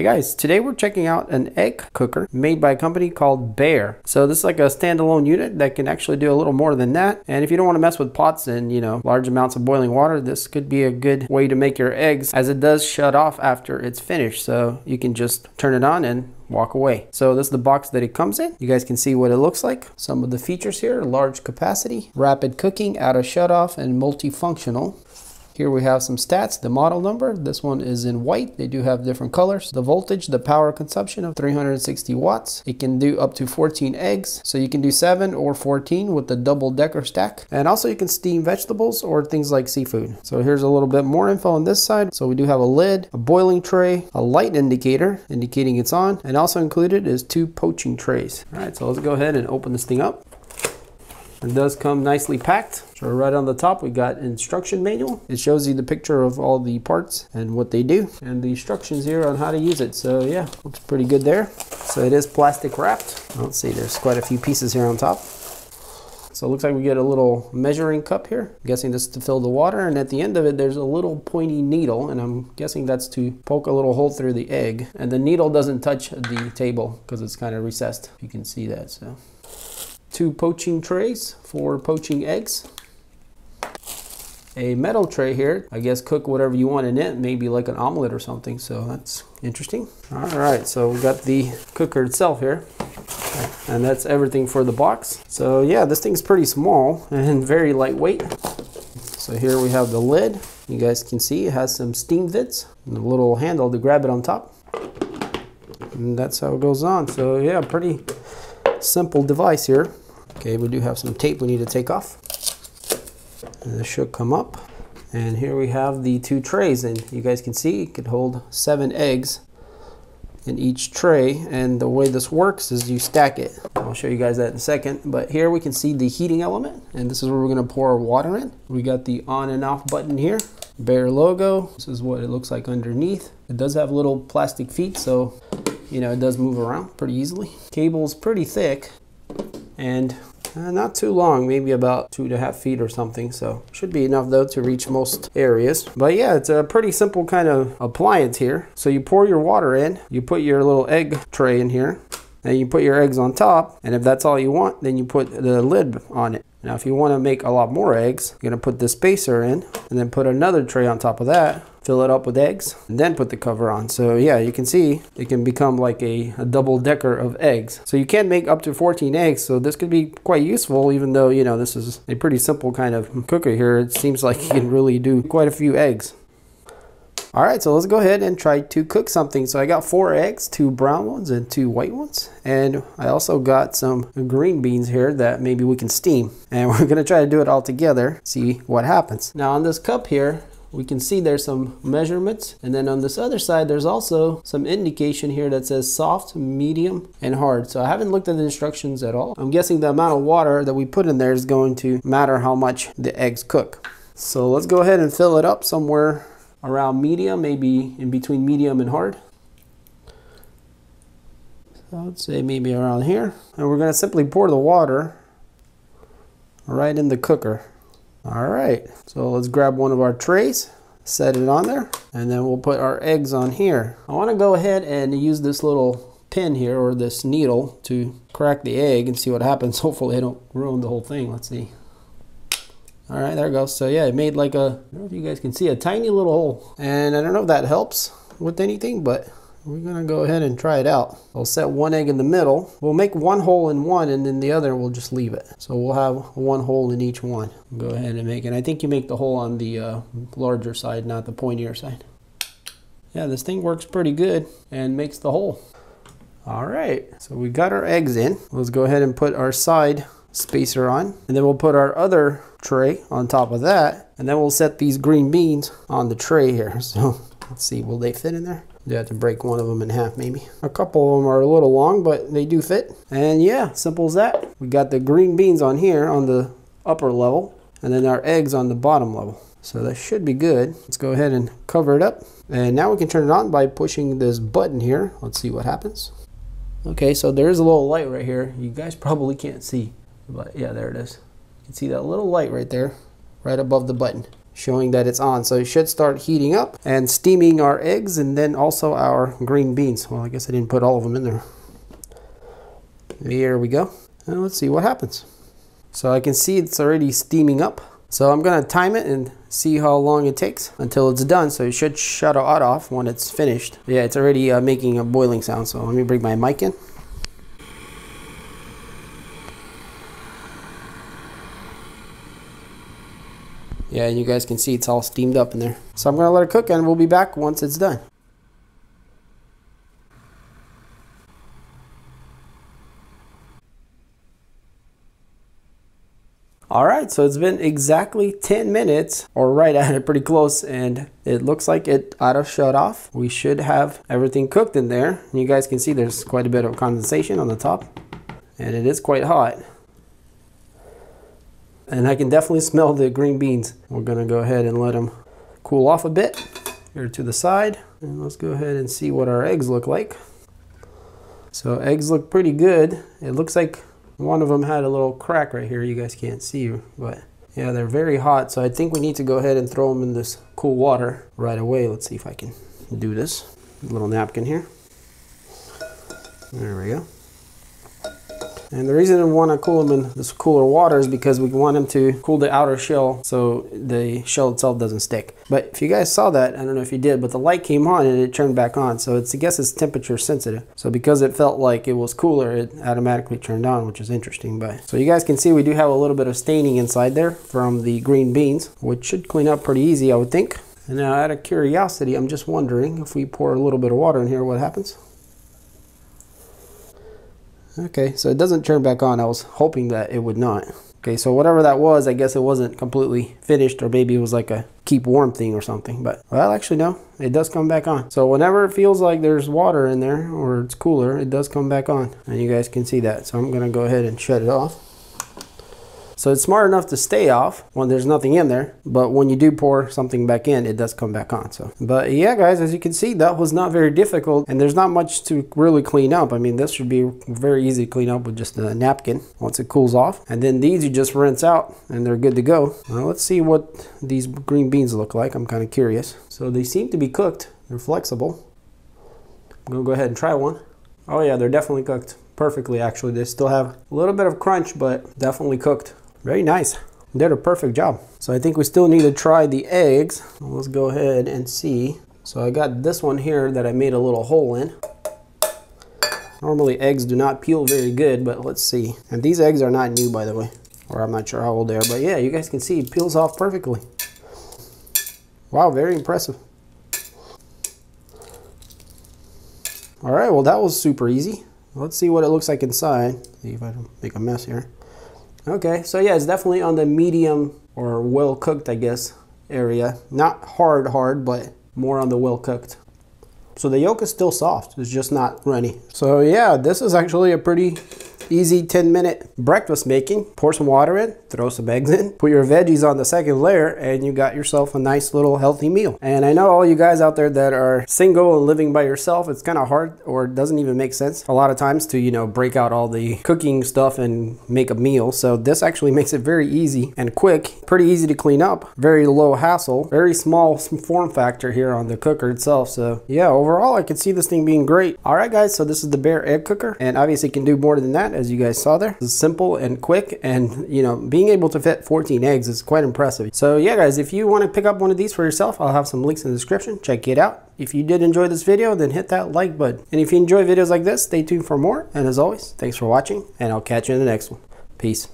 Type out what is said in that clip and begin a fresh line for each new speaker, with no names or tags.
Hey guys, today we're checking out an egg cooker made by a company called Bear. So this is like a standalone unit that can actually do a little more than that. And if you don't want to mess with pots and, you know, large amounts of boiling water, this could be a good way to make your eggs as it does shut off after it's finished. So you can just turn it on and walk away. So this is the box that it comes in. You guys can see what it looks like. Some of the features here, large capacity, rapid cooking, auto shut off, and multifunctional. Here we have some stats, the model number. This one is in white. They do have different colors. The voltage, the power consumption of 360 watts. It can do up to 14 eggs. So you can do 7 or 14 with the double decker stack. And also you can steam vegetables or things like seafood. So here's a little bit more info on this side. So we do have a lid, a boiling tray, a light indicator indicating it's on. And also included is two poaching trays. All right, so let's go ahead and open this thing up. It does come nicely packed. So right on the top we got instruction manual. It shows you the picture of all the parts and what they do and the instructions here on how to use it. So yeah, looks pretty good there. So it is plastic wrapped. Let's see, there's quite a few pieces here on top. So it looks like we get a little measuring cup here. I'm guessing this is to fill the water and at the end of it there's a little pointy needle and I'm guessing that's to poke a little hole through the egg. And the needle doesn't touch the table because it's kind of recessed. You can see that so two poaching trays for poaching eggs. A metal tray here, I guess cook whatever you want in it, maybe like an omelet or something, so that's interesting. All right, so we got the cooker itself here, and that's everything for the box. So yeah, this thing's pretty small and very lightweight. So here we have the lid. You guys can see it has some steam vents and a little handle to grab it on top. And that's how it goes on. So yeah, pretty simple device here. Okay, we do have some tape we need to take off. And this should come up. And here we have the two trays and you guys can see it could hold seven eggs in each tray and the way this works is you stack it. I'll show you guys that in a second but here we can see the heating element and this is where we're going to pour our water in. We got the on and off button here. Bear logo. This is what it looks like underneath. It does have little plastic feet so you know it does move around pretty easily. Cable's pretty thick and uh, not too long, maybe about two and a half feet or something. So should be enough though to reach most areas. But yeah, it's a pretty simple kind of appliance here. So you pour your water in, you put your little egg tray in here, and you put your eggs on top. And if that's all you want, then you put the lid on it. Now, if you want to make a lot more eggs, you're going to put the spacer in and then put another tray on top of that, fill it up with eggs, and then put the cover on. So yeah, you can see it can become like a, a double decker of eggs. So you can make up to 14 eggs. So this could be quite useful, even though, you know, this is a pretty simple kind of cooker here. It seems like you can really do quite a few eggs. All right, so let's go ahead and try to cook something. So I got four eggs, two brown ones and two white ones. And I also got some green beans here that maybe we can steam. And we're gonna try to do it all together, see what happens. Now on this cup here, we can see there's some measurements and then on this other side there's also some indication here that says soft medium and hard so I haven't looked at the instructions at all I'm guessing the amount of water that we put in there is going to matter how much the eggs cook so let's go ahead and fill it up somewhere around medium, maybe in between medium and hard. So I'd say maybe around here. And we're going to simply pour the water right in the cooker. All right, so let's grab one of our trays, set it on there, and then we'll put our eggs on here. I want to go ahead and use this little pin here or this needle to crack the egg and see what happens. Hopefully I don't ruin the whole thing. Let's see. All right, there it goes. So yeah, it made like a, I don't know if you guys can see a tiny little hole. And I don't know if that helps with anything, but we're gonna go ahead and try it out. I'll set one egg in the middle. We'll make one hole in one and then the other we'll just leave it. So we'll have one hole in each one. Go ahead and make it. I think you make the hole on the uh, larger side, not the pointier side. Yeah, this thing works pretty good and makes the hole. All right, so we got our eggs in. Let's go ahead and put our side spacer on. And then we'll put our other tray on top of that. And then we'll set these green beans on the tray here. So let's see, will they fit in there? You have to break one of them in half maybe. A couple of them are a little long, but they do fit. And yeah, simple as that. We got the green beans on here on the upper level and then our eggs on the bottom level. So that should be good. Let's go ahead and cover it up. And now we can turn it on by pushing this button here. Let's see what happens. Okay, so there is a little light right here. You guys probably can't see. But yeah, there it is. You can see that little light right there, right above the button. Showing that it's on. So it should start heating up and steaming our eggs and then also our green beans. Well, I guess I didn't put all of them in there. Here we go. And let's see what happens. So I can see it's already steaming up. So I'm gonna time it and see how long it takes until it's done. So it should shut it off when it's finished. Yeah, it's already uh, making a boiling sound. So let me bring my mic in. Yeah, and you guys can see it's all steamed up in there. So I'm gonna let it cook and we'll be back once it's done. All right, so it's been exactly 10 minutes or right at it, pretty close. And it looks like it ought auto shut off. We should have everything cooked in there. You guys can see there's quite a bit of condensation on the top and it is quite hot. And I can definitely smell the green beans. We're gonna go ahead and let them cool off a bit here to the side. And let's go ahead and see what our eggs look like. So eggs look pretty good. It looks like one of them had a little crack right here. You guys can't see, but yeah, they're very hot. So I think we need to go ahead and throw them in this cool water right away. Let's see if I can do this. A little napkin here. There we go. And the reason we want to cool them in this cooler water is because we want them to cool the outer shell so the shell itself doesn't stick. But if you guys saw that, I don't know if you did, but the light came on and it turned back on. So it's, I guess it's temperature sensitive. So because it felt like it was cooler, it automatically turned on, which is interesting. But So you guys can see we do have a little bit of staining inside there from the green beans, which should clean up pretty easy, I would think. And now out of curiosity, I'm just wondering if we pour a little bit of water in here, what happens? Okay, so it doesn't turn back on. I was hoping that it would not. Okay, so whatever that was, I guess it wasn't completely finished or maybe it was like a keep warm thing or something. But, well, actually, no, it does come back on. So whenever it feels like there's water in there or it's cooler, it does come back on. And you guys can see that. So I'm going to go ahead and shut it off. So it's smart enough to stay off when there's nothing in there, but when you do pour something back in, it does come back on. So, but yeah, guys, as you can see, that was not very difficult and there's not much to really clean up. I mean, this should be very easy to clean up with just a napkin once it cools off. And then these you just rinse out and they're good to go. Now let's see what these green beans look like. I'm kind of curious. So they seem to be cooked. They're flexible. I'm gonna go ahead and try one. Oh yeah, they're definitely cooked perfectly actually. They still have a little bit of crunch, but definitely cooked. Very nice. Did a perfect job. So I think we still need to try the eggs. Let's go ahead and see. So I got this one here that I made a little hole in. Normally eggs do not peel very good, but let's see. And these eggs are not new, by the way. Or I'm not sure how old they are, but yeah, you guys can see it peels off perfectly. Wow, very impressive. All right, well that was super easy. Let's see what it looks like inside. See if I don't make a mess here. Okay, so yeah, it's definitely on the medium or well cooked, I guess, area. Not hard, hard, but more on the well cooked. So the yolk is still soft, it's just not runny. So yeah, this is actually a pretty easy 10 minute breakfast making. Pour some water in, throw some eggs in, put your veggies on the second layer, and you got yourself a nice little healthy meal. And I know all you guys out there that are single and living by yourself, it's kind of hard or doesn't even make sense a lot of times to, you know, break out all the cooking stuff and make a meal. So this actually makes it very easy and quick, pretty easy to clean up, very low hassle, very small form factor here on the cooker itself. So yeah, overall, I can see this thing being great. All right, guys, so this is the Bear Egg Cooker and obviously can do more than that as you guys saw there. It's simple and quick and you know, being able to fit 14 eggs is quite impressive. So yeah guys, if you want to pick up one of these for yourself, I'll have some links in the description. Check it out. If you did enjoy this video, then hit that like button. And if you enjoy videos like this, stay tuned for more. And as always, thanks for watching and I'll catch you in the next one. Peace.